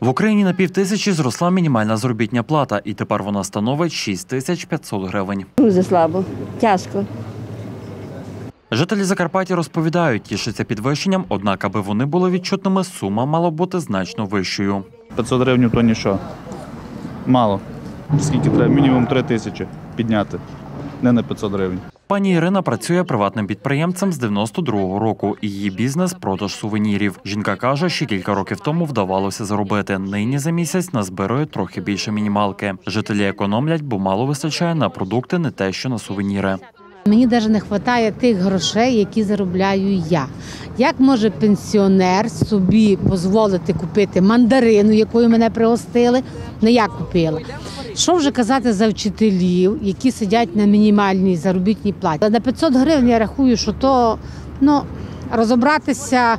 В Україні на півтисячі зросла мінімальна заробітня плата, і тепер вона становить 6500 гривень. Дуже слабо, тяжко. Жителі Закарпаття розповідають, тішаться підвищенням, однак, аби вони були відчутними, сума мала бути значно вищою. 500 гривень то нічого. Мало. Скільки треба? Мінімум 3 тисячі підняти. Не на 500 гривень. Пані Ірина працює приватним підприємцем з 92-го року. Її бізнес продаж сувенірів. Жінка каже, ще кілька років тому вдавалося заробити. Нині за місяць назбирує трохи більше мінімалки. Жителі економлять, бо мало вистачає на продукти, не те, що на сувеніри. Мені навіть не вистачає тих грошей, які заробляю я. Як може пенсіонер собі дозволити купити мандарину, якою мене пригостили? Не я купила. Що вже казати за вчителів, які сидять на мінімальній заробітній платі? На 500 гривень я рахую, що то ну, розібратися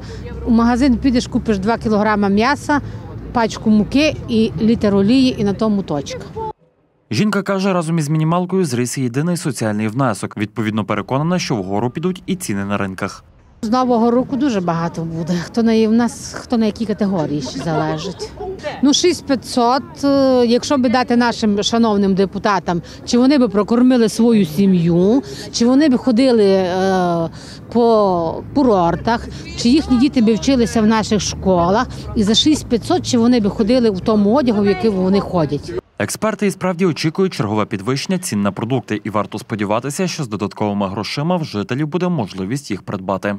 у магазин підеш, купиш 2 кілограма м'яса, пачку муки і літр олії, і на тому точка. Жінка каже, разом із мінімалкою зріс єдиний соціальний внесок. Відповідно, переконана, що вгору підуть і ціни на ринках. З нового року дуже багато буде. Хто на в нас хто на якій категорії ще залежить. Ну 6500, е, якщо би дати нашим шановним депутатам, чи вони би прокормили свою сім'ю, чи вони би ходили е, по курортах, чи їхні діти би вчилися в наших школах, і за 6500, чи вони би ходили в тому одягу, в який вони ходять. Експерти і справді очікують чергове підвищення цін на продукти, і варто сподіватися, що з додатковими грошима в жителів буде можливість їх придбати.